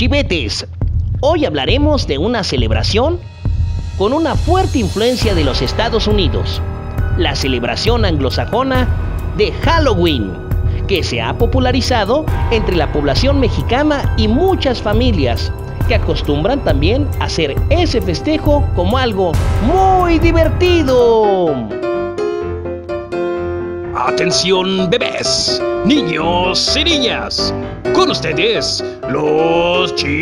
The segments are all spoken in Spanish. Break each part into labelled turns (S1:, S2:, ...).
S1: Chivetes, hoy hablaremos de una celebración con una fuerte influencia de los Estados Unidos, la celebración anglosajona de Halloween, que se ha popularizado entre la población mexicana y muchas familias que acostumbran también a hacer ese festejo como algo muy divertido.
S2: Atención bebés, niños y niñas, con ustedes los chivetes.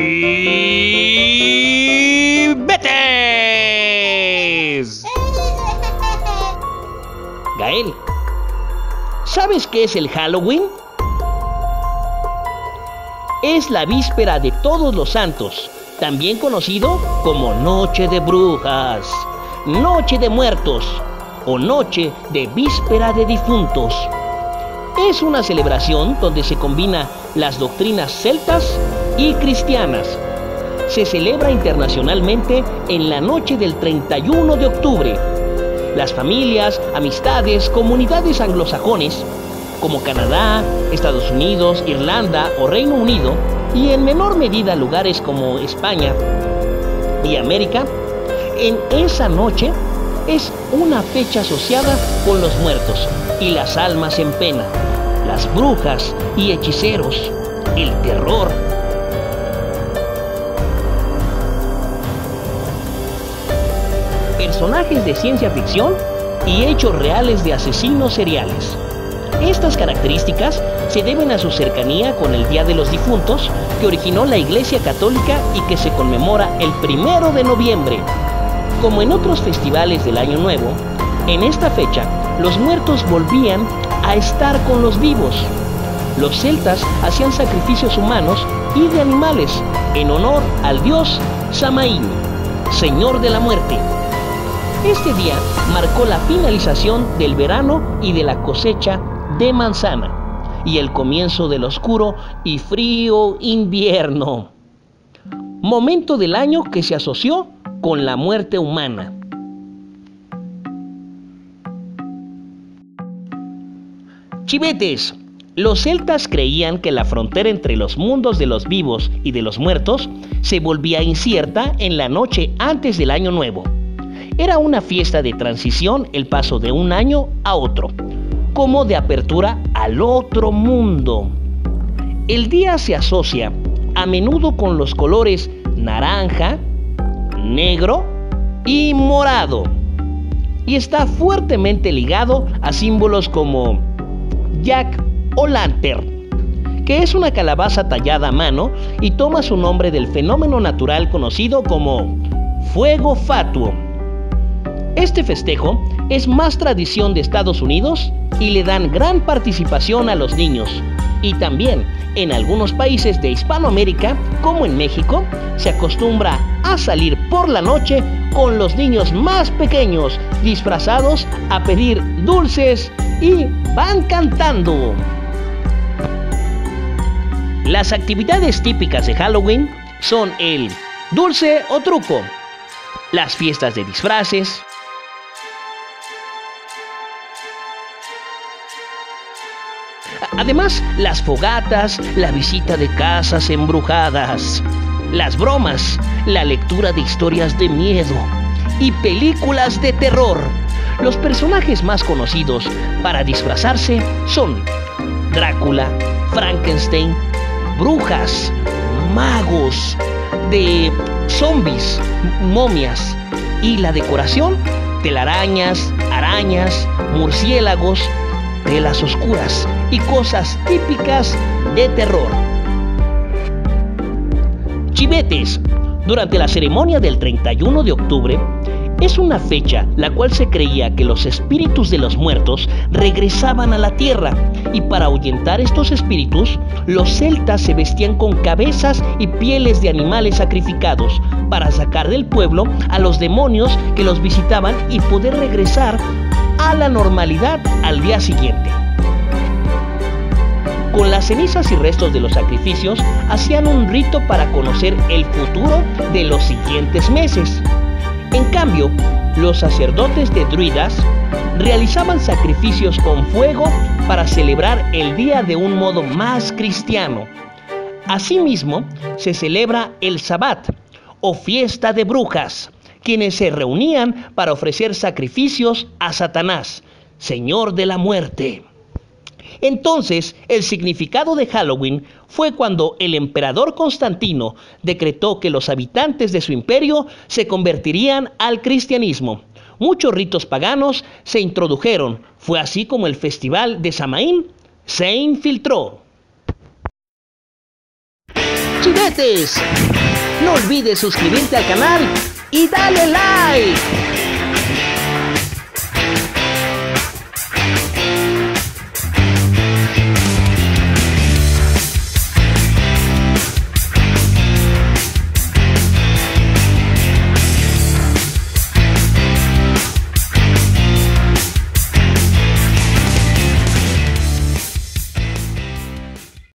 S1: Gael, ¿sabes qué es el Halloween? Es la víspera de todos los santos, también conocido como Noche de Brujas, Noche de Muertos o Noche de Víspera de Difuntos. Es una celebración donde se combina las doctrinas celtas y cristianas. Se celebra internacionalmente en la noche del 31 de octubre. Las familias, amistades, comunidades anglosajones, como Canadá, Estados Unidos, Irlanda o Reino Unido, y en menor medida lugares como España y América, en esa noche es una fecha asociada con los muertos y las almas en pena, las brujas y hechiceros, el terror. Personajes de ciencia ficción y hechos reales de asesinos seriales. Estas características se deben a su cercanía con el Día de los Difuntos que originó la Iglesia Católica y que se conmemora el primero de noviembre. Como en otros festivales del Año Nuevo, en esta fecha los muertos volvían a estar con los vivos. Los celtas hacían sacrificios humanos y de animales en honor al dios Samaín, señor de la muerte. Este día marcó la finalización del verano y de la cosecha de manzana y el comienzo del oscuro y frío invierno. Momento del año que se asoció con la muerte humana. Chivetes. Los celtas creían que la frontera entre los mundos de los vivos y de los muertos se volvía incierta en la noche antes del año nuevo. Era una fiesta de transición el paso de un año a otro, como de apertura al otro mundo. El día se asocia a menudo con los colores naranja, negro y morado. Y está fuertemente ligado a símbolos como Jack o Lantern, que es una calabaza tallada a mano y toma su nombre del fenómeno natural conocido como fuego fatuo. Este festejo es más tradición de Estados Unidos y le dan gran participación a los niños. Y también en algunos países de Hispanoamérica, como en México, se acostumbra a salir por la noche con los niños más pequeños disfrazados a pedir dulces y van cantando. Las actividades típicas de Halloween son el dulce o truco, las fiestas de disfraces, Además, las fogatas, la visita de casas embrujadas, las bromas, la lectura de historias de miedo y películas de terror. Los personajes más conocidos para disfrazarse son Drácula, Frankenstein, brujas, magos, de zombies, momias y la decoración, telarañas, arañas, murciélagos, telas oscuras y cosas típicas de terror. Chivetes. Durante la ceremonia del 31 de octubre, es una fecha la cual se creía que los espíritus de los muertos regresaban a la tierra y para ahuyentar estos espíritus, los celtas se vestían con cabezas y pieles de animales sacrificados para sacar del pueblo a los demonios que los visitaban y poder regresar la normalidad al día siguiente. Con las cenizas y restos de los sacrificios hacían un rito para conocer el futuro de los siguientes meses. En cambio, los sacerdotes de druidas realizaban sacrificios con fuego para celebrar el día de un modo más cristiano. Asimismo, se celebra el Sabbat o fiesta de brujas, quienes se reunían para ofrecer sacrificios a Satanás, Señor de la muerte. Entonces, el significado de Halloween fue cuando el emperador Constantino decretó que los habitantes de su imperio se convertirían al cristianismo. Muchos ritos paganos se introdujeron. Fue así como el festival de Samaín se infiltró. Chivetes, no olvides suscribirte al canal y dale like.